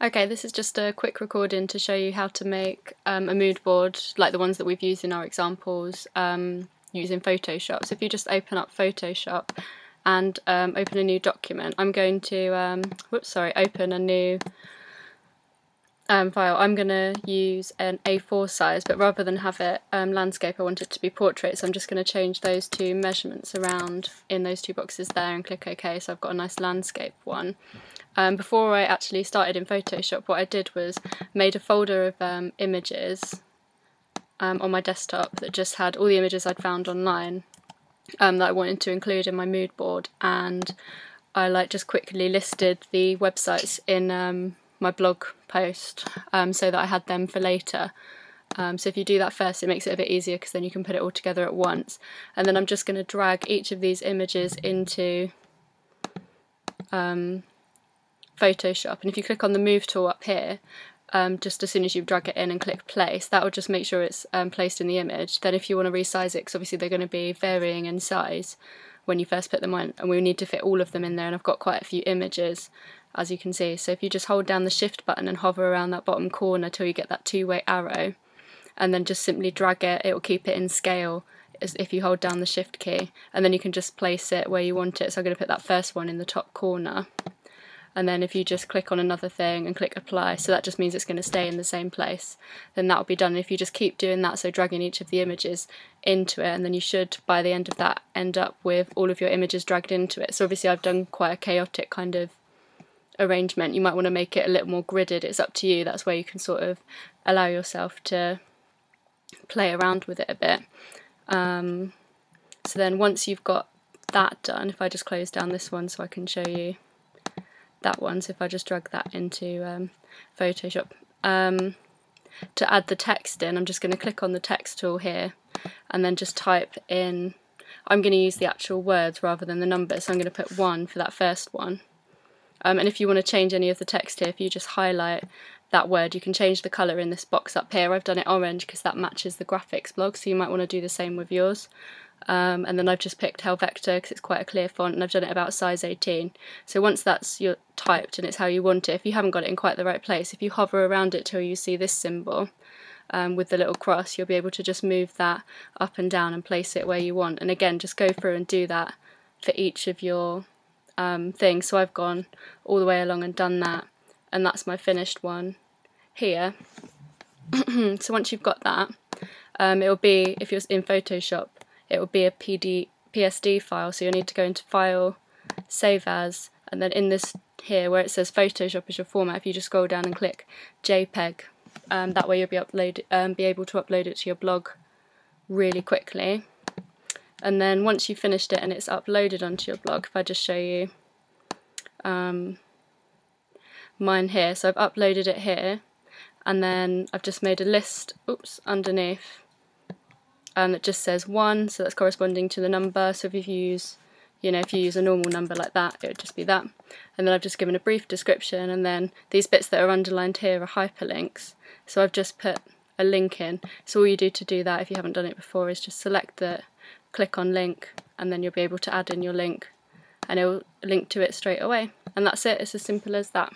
Okay, this is just a quick recording to show you how to make um, a mood board like the ones that we've used in our examples um, using Photoshop. So if you just open up Photoshop and um, open a new document, I'm going to, um, whoops, sorry, open a new um, file. I'm going to use an A4 size, but rather than have it um, landscape, I want it to be portrait, so I'm just going to change those two measurements around in those two boxes there and click OK, so I've got a nice landscape one. Um, before I actually started in Photoshop, what I did was made a folder of um, images um, on my desktop that just had all the images I'd found online um, that I wanted to include in my mood board, and I like just quickly listed the websites in my blog post um, so that I had them for later. Um, so if you do that first, it makes it a bit easier because then you can put it all together at once. And then I'm just going to drag each of these images into um, Photoshop and if you click on the move tool up here um, just as soon as you drag it in and click place that will just make sure it's um, placed in the image then if you want to resize it because obviously they're going to be varying in size when you first put them on and we need to fit all of them in there and I've got quite a few images as you can see. So if you just hold down the shift button and hover around that bottom corner till you get that two-way arrow and then just simply drag it it will keep it in scale if you hold down the shift key. And then you can just place it where you want it. So I'm going to put that first one in the top corner and then if you just click on another thing and click apply so that just means it's going to stay in the same place then that will be done. If you just keep doing that so dragging each of the images into it and then you should by the end of that end up with all of your images dragged into it. So obviously I've done quite a chaotic kind of arrangement. You might want to make it a little more gridded. It's up to you. That's where you can sort of allow yourself to play around with it a bit. Um, so then once you've got that done if I just close down this one so I can show you that one, so if I just drag that into um, Photoshop. Um, to add the text in, I'm just going to click on the text tool here and then just type in, I'm going to use the actual words rather than the numbers, so I'm going to put 1 for that first one. Um, and if you want to change any of the text here, if you just highlight that word, you can change the colour in this box up here. I've done it orange because that matches the graphics blog, so you might want to do the same with yours. Um, and then I've just picked Helvetica because it's quite a clear font and I've done it about size 18 so once that's your typed and it's how you want it if you haven't got it in quite the right place if you hover around it till you see this symbol um, with the little cross you'll be able to just move that up and down and place it where you want. And again just go through and do that for each of your um, things. So I've gone all the way along and done that. And that's my finished one here. So once you've got that um, it will be if you're in Photoshop it will be a PD, PSD file, so you'll need to go into File, Save As, and then in this here where it says Photoshop as your format, if you just scroll down and click JPEG, um, that way you'll be, upload, um, be able to upload it to your blog really quickly. And then once you've finished it and it's uploaded onto your blog, if I just show you um, mine here, so I've uploaded it here, and then I've just made a list, oops, underneath um, that just says 1, so that's corresponding to the number. So if you use, you know, if you use a normal number like that, it would just be that. And then I've just given a brief description, and then these bits that are underlined here are hyperlinks. So I've just put a link in. So all you do to do that, if you haven't done it before, is just select the, click on link, and then you'll be able to add in your link, and it will link to it straight away. And that's it, it's as simple as that.